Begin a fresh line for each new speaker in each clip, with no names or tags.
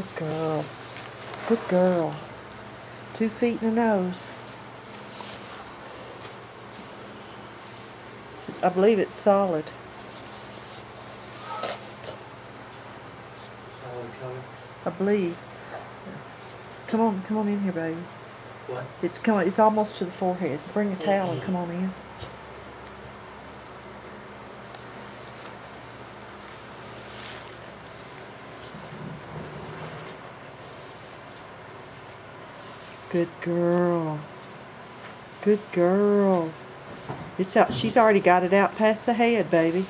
Good girl. Good girl. Two feet and a nose. I believe it's solid.
Solid color.
I believe. Come on, come on in here, baby.
What?
It's come. It's almost to the forehead. Bring a towel and mm-hmm. come on in. Good girl. Good girl. It's out. She's already got it out past the head, baby.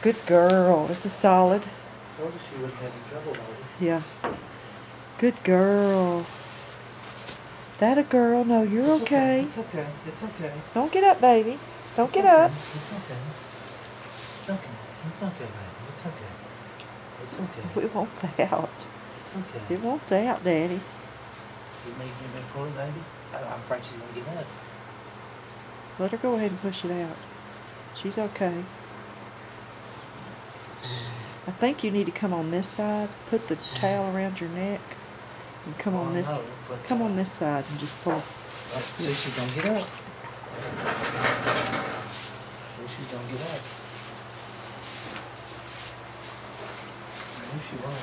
Good girl. It's a solid.
Told she wouldn't have any trouble it.
Yeah. Good girl. That a girl? No, you're
It's
okay.
It's okay. It's okay.
Don't get up, baby. Don't
It's
get
okay.
up.
It's okay. It's okay. It's okay, baby. It's okay. It's okay.
It wants out.
It's okay.
It wants out, Daddy.
You need you been pulling, baby? I'm afraid she's gonna get up.
Let her go ahead and push it out. She's okay. I think you need to come on this side. Put the towel around your neck. And come
Oh,
on this.
no,
Come
uh,
on this side and just pull.
Oh, see, she's gonna get up. See, she's gonna get up. I knew she won't.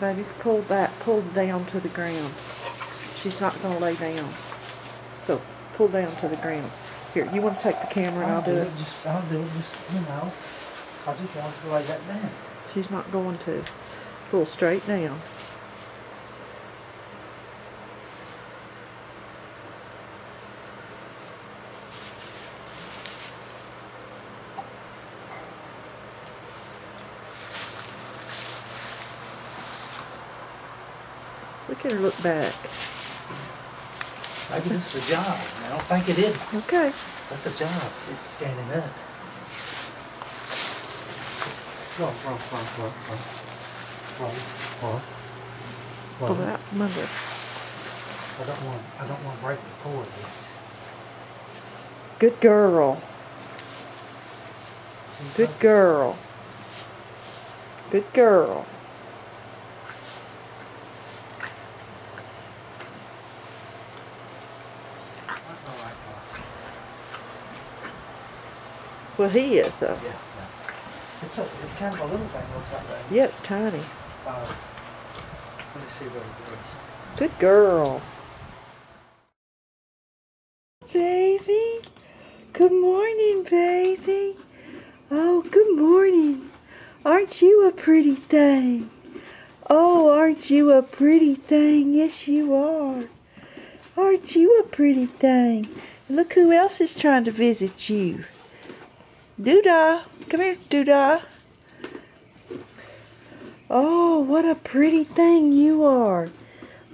Baby, pull back. Pull down to the ground. She's not going to lay down. So pull down to the ground. Here, you want to take the camera and I'll do it?
Just, I'll do it, just, you know, I just want to lay that down.
She's not going to. Pull straight down. Look at her look back.
Maybe this is a job. I don't think it is.
Okay.
That's a job. It's standing up. Whoa, whoa, whoa, whoa, whoa. Whoa, whoa.
Pull
Whoa.
it out from under.
I don't want, I don't want to break the cord yet.
Good girl. Good girl. Good girl. Well, he is, though.
Yeah, yeah. It's a, it's kind of a little thing, looks like that.
Yeah, it's tiny.
Uh, let me see what it is.
Good girl. Baby. Good morning, baby. Oh, good morning. Aren't you a pretty thing? Oh, aren't you a pretty thing? Yes, you are. Aren't you a pretty thing? Look who else is trying to visit you. Doodah. Come here, Doodah. Oh, what a pretty thing you are.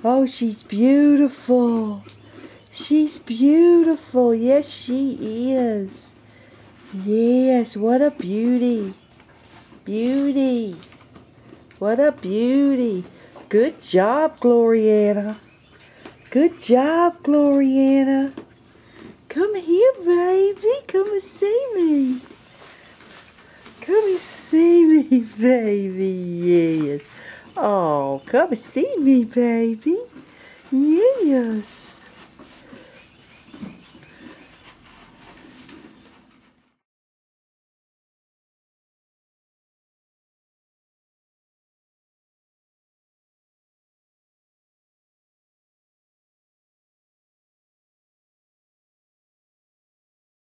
Oh, she's beautiful. She's beautiful. Yes, she is. Yes, what a beauty. Beauty. What a beauty. Good job, Gloriana. Good job, Gloriana. Come here, baby. Come and see me. Come and see me, baby. Yes. Oh, come and see me, baby. Yes.